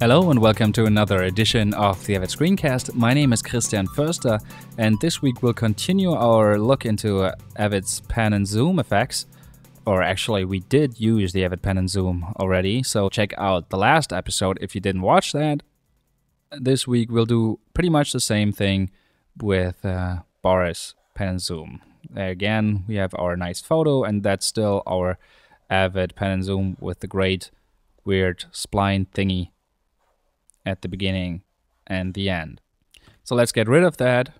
Hello and welcome to another edition of the Avid Screencast. My name is Christian Förster, and this week we'll continue our look into uh, Avid's pan and zoom effects. Or actually, we did use the Avid pan and zoom already, so check out the last episode if you didn't watch that. This week we'll do pretty much the same thing with uh, Boris pan and zoom. Again, we have our nice photo, and that's still our Avid pan and zoom with the great weird spline thingy at the beginning and the end. So let's get rid of that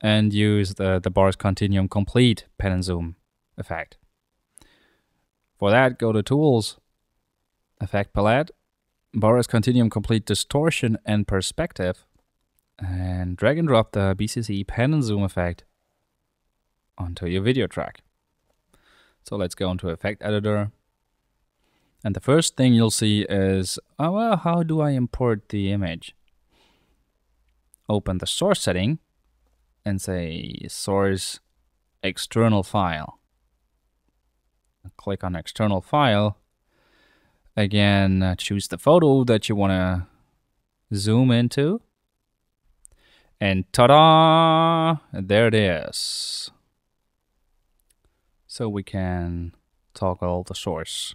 and use the, the Boris Continuum Complete Pan and Zoom effect. For that, go to Tools, Effect Palette, Boris Continuum Complete Distortion and Perspective, and drag and drop the BCC Pan and Zoom effect onto your video track. So let's go into Effect Editor, and the first thing you'll see is, oh, well, how do I import the image? Open the source setting and say source external file. Click on external file. Again, uh, choose the photo that you want to zoom into. And ta-da! There it is. So we can toggle the source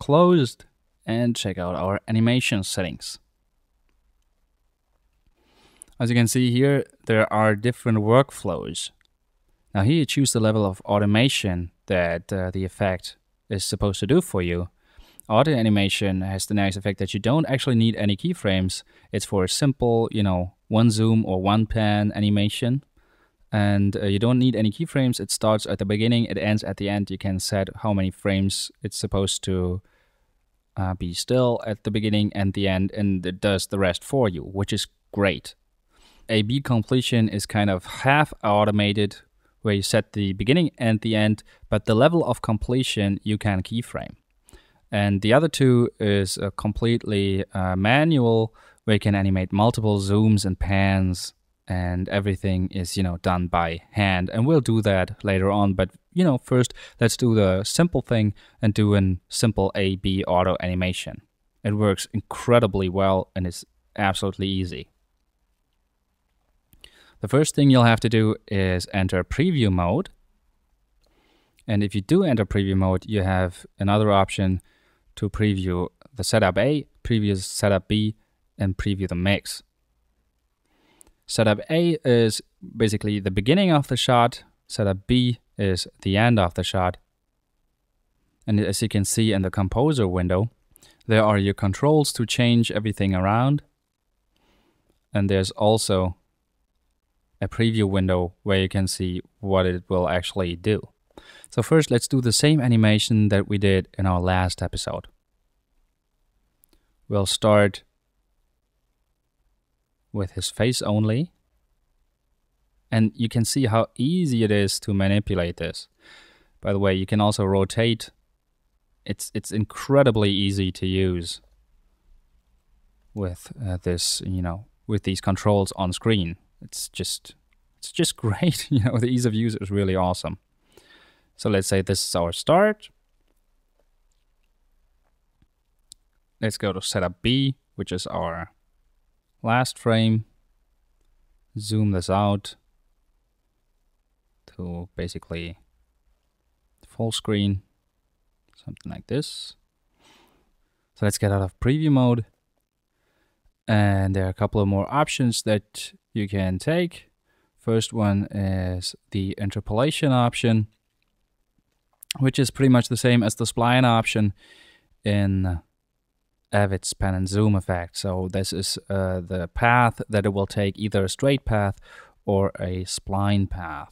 closed and check out our animation settings. As you can see here, there are different workflows. Now here you choose the level of automation that uh, the effect is supposed to do for you. Auto animation has the nice effect that you don't actually need any keyframes. It's for a simple, you know, one zoom or one pan animation. And uh, you don't need any keyframes. It starts at the beginning, it ends at the end. You can set how many frames it's supposed to uh, be still at the beginning and the end, and it does the rest for you, which is great. A B completion is kind of half automated, where you set the beginning and the end, but the level of completion you can keyframe. And the other two is completely uh, manual, where you can animate multiple zooms and pans and everything is you know done by hand. And we'll do that later on but you know first let's do the simple thing and do a simple a b auto animation. It works incredibly well and it's absolutely easy. The first thing you'll have to do is enter preview mode. And if you do enter preview mode you have another option to preview the setup a preview setup b and preview the mix Setup A is basically the beginning of the shot. Setup B is the end of the shot. And as you can see in the composer window, there are your controls to change everything around. And there's also a preview window where you can see what it will actually do. So first let's do the same animation that we did in our last episode. We'll start with his face only. And you can see how easy it is to manipulate this. By the way, you can also rotate. It's it's incredibly easy to use with uh, this, you know, with these controls on screen. It's just it's just great. you know, the ease of use is really awesome. So let's say this is our start. Let's go to setup B, which is our last frame, zoom this out to basically full screen, something like this. So let's get out of preview mode. And there are a couple of more options that you can take. First one is the interpolation option, which is pretty much the same as the spline option in Avid's pan and zoom effect. So this is uh, the path that it will take, either a straight path or a spline path.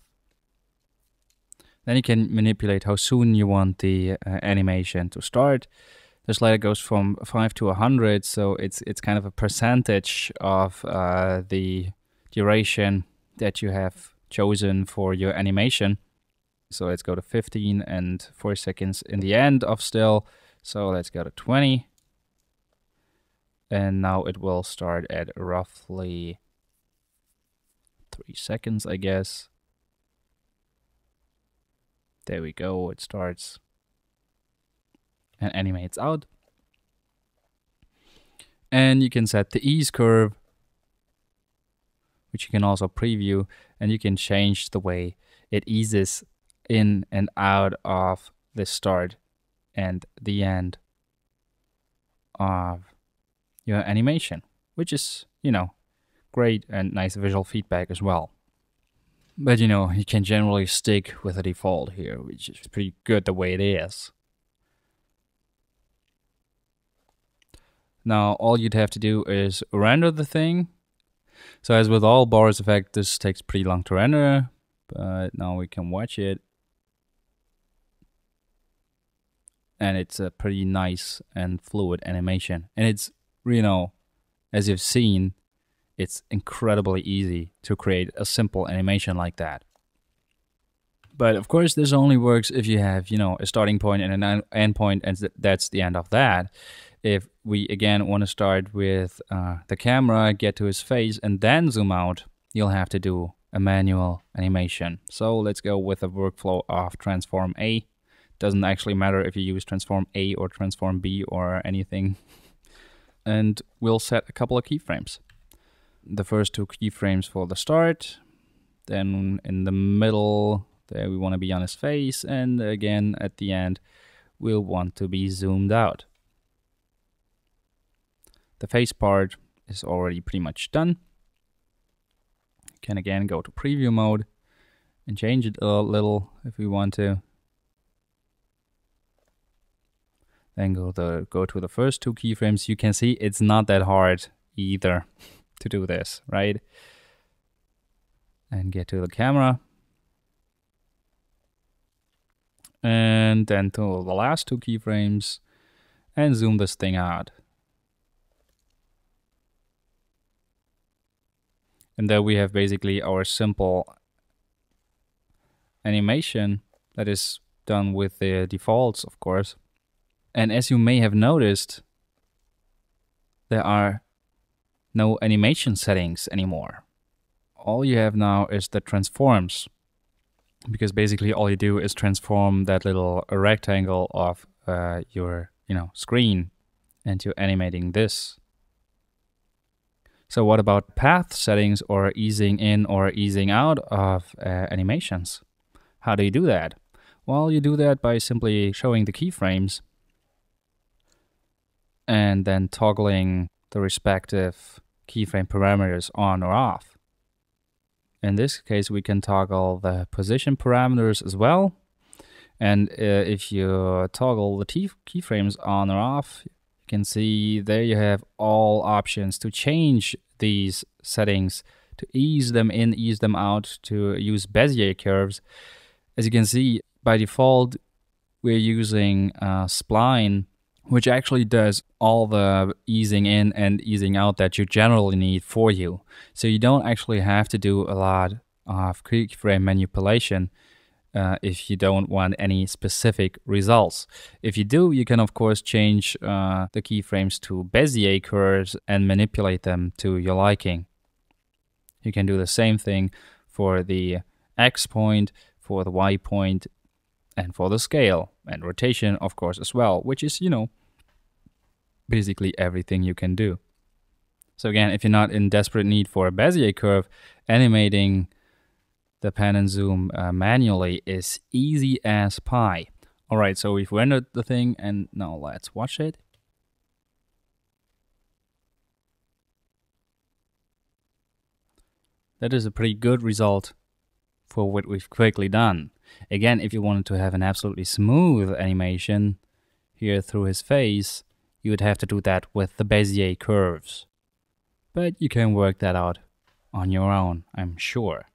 Then you can manipulate how soon you want the uh, animation to start. The slider goes from 5 to 100, so it's it's kind of a percentage of uh, the duration that you have chosen for your animation. So let's go to 15 and 4 seconds in the end of still. So let's go to 20 and now it will start at roughly three seconds I guess. There we go. It starts and animates out. And you can set the ease curve, which you can also preview, and you can change the way it eases in and out of the start and the end of your animation, which is, you know, great and nice visual feedback as well. But you know, you can generally stick with the default here, which is pretty good the way it is. Now, all you'd have to do is render the thing. So as with all Boris effect, this takes pretty long to render, but now we can watch it. And it's a pretty nice and fluid animation. And it's, you know, as you've seen, it's incredibly easy to create a simple animation like that. But of course, this only works if you have, you know, a starting point and an end point, and that's the end of that. If we again want to start with uh, the camera, get to his face, and then zoom out, you'll have to do a manual animation. So let's go with the workflow of transform A. Doesn't actually matter if you use transform A or transform B or anything. and we'll set a couple of keyframes. The first two keyframes for the start, then in the middle, there we want to be on his face, and again at the end, we'll want to be zoomed out. The face part is already pretty much done. Can again go to preview mode and change it a little if we want to. Then go to go to the first two keyframes. You can see it's not that hard either to do this, right? And get to the camera. And then to the last two keyframes and zoom this thing out. And there we have basically our simple animation that is done with the defaults, of course. And as you may have noticed, there are no animation settings anymore. All you have now is the transforms. Because basically all you do is transform that little rectangle of uh, your you know screen and you're animating this so what about path settings or easing in or easing out of uh, animations? How do you do that? Well, you do that by simply showing the keyframes and then toggling the respective keyframe parameters on or off. In this case, we can toggle the position parameters as well. And uh, if you toggle the keyframes on or off, you can see there you have all options to change these settings, to ease them in, ease them out, to use Bezier curves. As you can see, by default, we're using uh, Spline, which actually does all the easing in and easing out that you generally need for you. So you don't actually have to do a lot of keyframe manipulation uh, if you don't want any specific results. If you do, you can of course change uh, the keyframes to Bezier curves and manipulate them to your liking. You can do the same thing for the X point, for the Y point, and for the scale and rotation of course as well, which is, you know, basically everything you can do. So again, if you're not in desperate need for a Bezier curve, animating the pan and zoom uh, manually is easy as pie. Alright, so we've rendered the thing and now let's watch it. That is a pretty good result for what we've quickly done. Again, if you wanted to have an absolutely smooth animation here through his face, you would have to do that with the Bezier curves. But you can work that out on your own, I'm sure.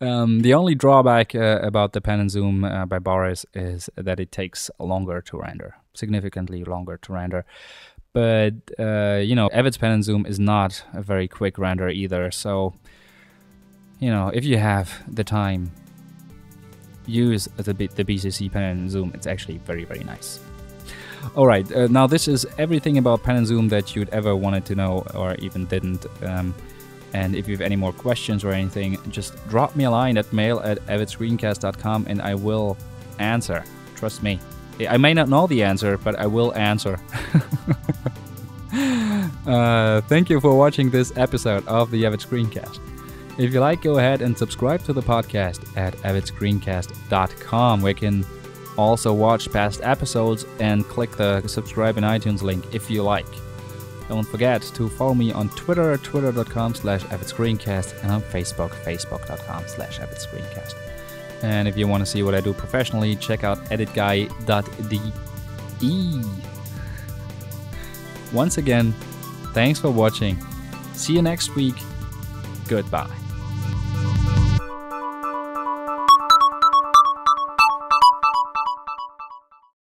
Um, the only drawback uh, about the pan and zoom uh, by Boris is that it takes longer to render, significantly longer to render. But uh, you know, Avid's pan and zoom is not a very quick render either. So you know, if you have the time, use the the BCC pan and zoom. It's actually very very nice. All right, uh, now this is everything about pan and zoom that you'd ever wanted to know or even didn't. Um, and if you have any more questions or anything, just drop me a line at mail at avidscreencast.com and I will answer. Trust me. I may not know the answer, but I will answer. Uh, thank you for watching this episode of the Avid Screencast. If you like, go ahead and subscribe to the podcast at avidscreencast.com, where you can also watch past episodes and click the subscribe in iTunes link if you like. Don't forget to follow me on Twitter, twitter.com slash avidscreencast, and on Facebook, facebook.com slash avidscreencast. And if you want to see what I do professionally, check out editguy.de. Once again, thanks for watching. See you next week. Goodbye.